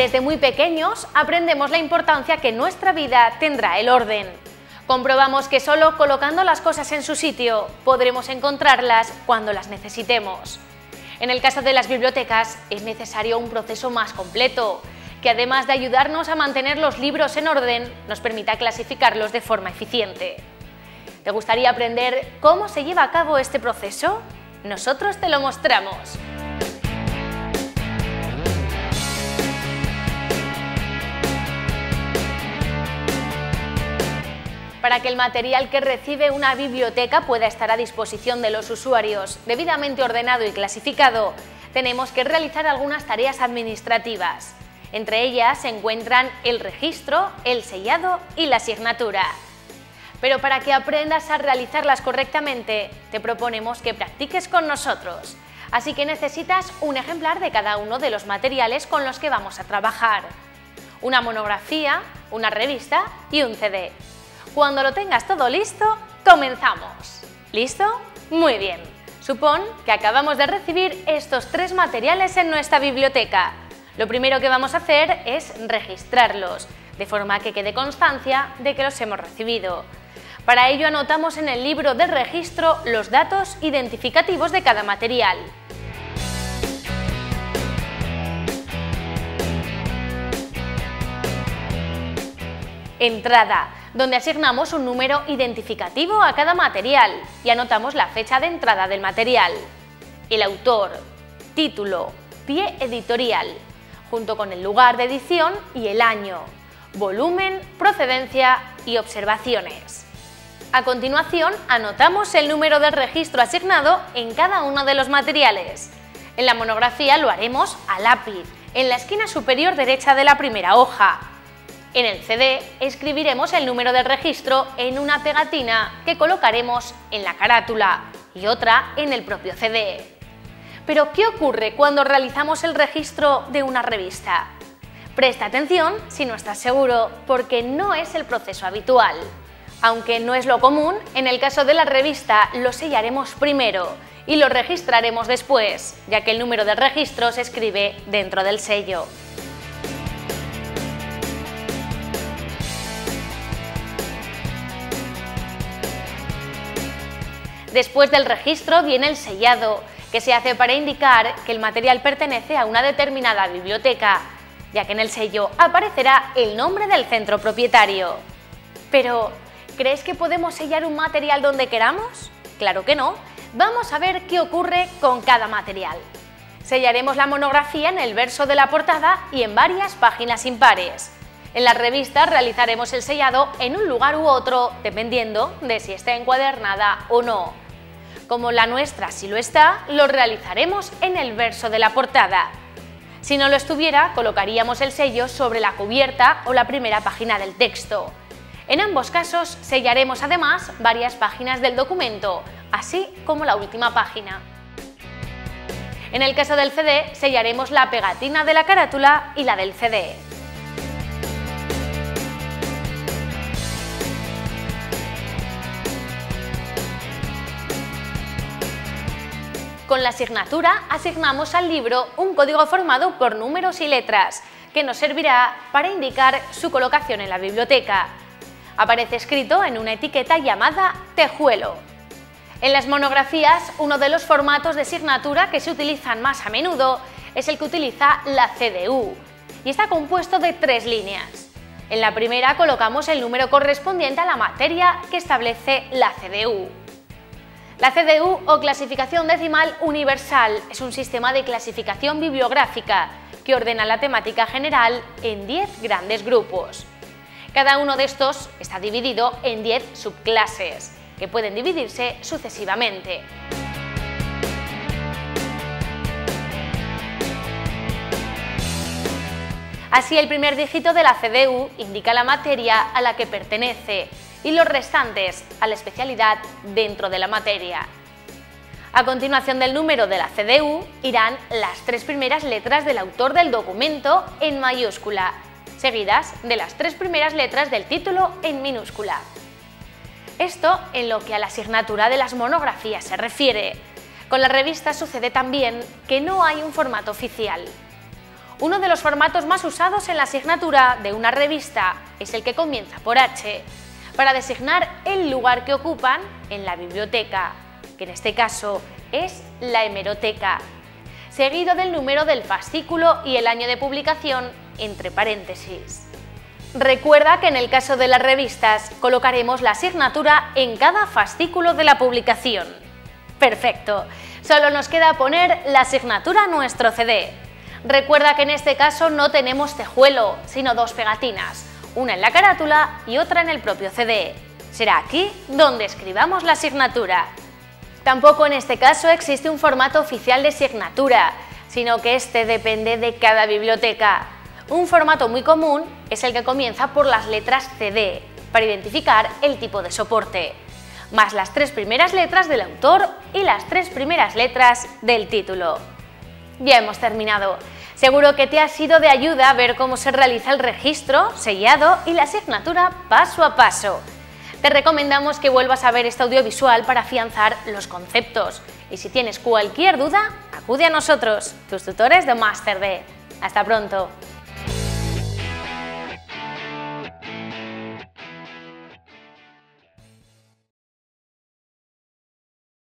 Desde muy pequeños aprendemos la importancia que nuestra vida tendrá el orden. Comprobamos que solo colocando las cosas en su sitio podremos encontrarlas cuando las necesitemos. En el caso de las bibliotecas es necesario un proceso más completo, que además de ayudarnos a mantener los libros en orden, nos permita clasificarlos de forma eficiente. ¿Te gustaría aprender cómo se lleva a cabo este proceso? Nosotros te lo mostramos. Para que el material que recibe una biblioteca pueda estar a disposición de los usuarios debidamente ordenado y clasificado, tenemos que realizar algunas tareas administrativas. Entre ellas se encuentran el registro, el sellado y la asignatura. Pero para que aprendas a realizarlas correctamente, te proponemos que practiques con nosotros. Así que necesitas un ejemplar de cada uno de los materiales con los que vamos a trabajar. Una monografía, una revista y un CD. Cuando lo tengas todo listo, comenzamos. ¿Listo? Muy bien. Supón que acabamos de recibir estos tres materiales en nuestra biblioteca. Lo primero que vamos a hacer es registrarlos, de forma que quede constancia de que los hemos recibido. Para ello anotamos en el libro de registro los datos identificativos de cada material. Entrada, donde asignamos un número identificativo a cada material y anotamos la fecha de entrada del material. El autor, título, pie editorial, junto con el lugar de edición y el año, volumen, procedencia y observaciones. A continuación, anotamos el número de registro asignado en cada uno de los materiales. En la monografía lo haremos a lápiz, en la esquina superior derecha de la primera hoja. En el CD escribiremos el número de registro en una pegatina que colocaremos en la carátula y otra en el propio CD. Pero, ¿qué ocurre cuando realizamos el registro de una revista? Presta atención si no estás seguro, porque no es el proceso habitual. Aunque no es lo común, en el caso de la revista lo sellaremos primero y lo registraremos después, ya que el número de registro se escribe dentro del sello. Después del registro viene el sellado, que se hace para indicar que el material pertenece a una determinada biblioteca, ya que en el sello aparecerá el nombre del centro propietario. Pero, ¿crees que podemos sellar un material donde queramos? Claro que no. Vamos a ver qué ocurre con cada material. Sellaremos la monografía en el verso de la portada y en varias páginas impares. En la revista realizaremos el sellado en un lugar u otro, dependiendo de si está encuadernada o no. Como la nuestra si lo está, lo realizaremos en el verso de la portada. Si no lo estuviera, colocaríamos el sello sobre la cubierta o la primera página del texto. En ambos casos sellaremos además varias páginas del documento, así como la última página. En el caso del CD, sellaremos la pegatina de la carátula y la del CD. Con la asignatura asignamos al libro un código formado por números y letras, que nos servirá para indicar su colocación en la biblioteca. Aparece escrito en una etiqueta llamada tejuelo. En las monografías, uno de los formatos de asignatura que se utilizan más a menudo es el que utiliza la CDU y está compuesto de tres líneas. En la primera colocamos el número correspondiente a la materia que establece la CDU. La CDU o clasificación decimal universal es un sistema de clasificación bibliográfica que ordena la temática general en 10 grandes grupos. Cada uno de estos está dividido en 10 subclases, que pueden dividirse sucesivamente. Así, el primer dígito de la CDU indica la materia a la que pertenece y los restantes a la especialidad dentro de la materia. A continuación del número de la CDU irán las tres primeras letras del autor del documento en mayúscula, seguidas de las tres primeras letras del título en minúscula. Esto en lo que a la asignatura de las monografías se refiere. Con la revista sucede también que no hay un formato oficial. Uno de los formatos más usados en la asignatura de una revista es el que comienza por H, para designar el lugar que ocupan en la biblioteca, que en este caso es la hemeroteca, seguido del número del fascículo y el año de publicación entre paréntesis. Recuerda que en el caso de las revistas colocaremos la asignatura en cada fascículo de la publicación. Perfecto, solo nos queda poner la asignatura a nuestro CD. Recuerda que en este caso no tenemos tejuelo, sino dos pegatinas, una en la carátula y otra en el propio CD. Será aquí donde escribamos la asignatura. Tampoco en este caso existe un formato oficial de asignatura, sino que este depende de cada biblioteca. Un formato muy común es el que comienza por las letras CD, para identificar el tipo de soporte, más las tres primeras letras del autor y las tres primeras letras del título. Ya hemos terminado. Seguro que te ha sido de ayuda ver cómo se realiza el registro, sellado y la asignatura paso a paso. Te recomendamos que vuelvas a ver este audiovisual para afianzar los conceptos. Y si tienes cualquier duda, acude a nosotros, tus tutores de Master D. ¡Hasta pronto!